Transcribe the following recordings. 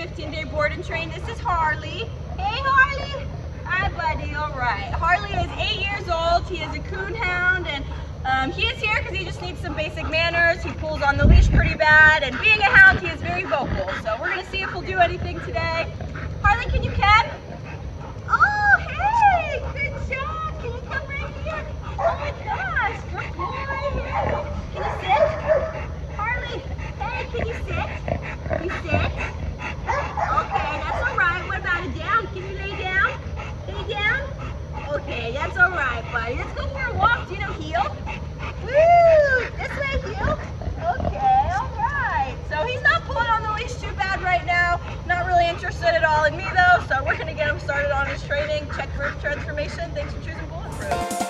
15-day board and train. This is Harley. Hey, Harley. Hi, buddy. All right. Harley is eight years old. He is a coon hound, and um, he is here because he just needs some basic manners. He pulls on the leash pretty bad, and being a hound, he is very vocal. So we're going to see if we'll do anything today. Harley, can you come? Buddy. Let's go for a walk. Do you know heel? Woo! This way, heel. Okay, all right. So he's not pulling on the leash too bad right now. Not really interested at all in me though. So we're gonna get him started on his training. Check for transformation. Thanks for choosing Bulletproof.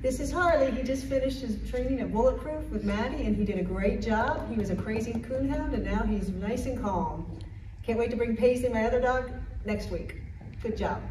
This is Harley. He just finished his training at Bulletproof with Maddie and he did a great job. He was a crazy coonhound and now he's nice and calm. Can't wait to bring Paisley, my other dog, next week. Good job.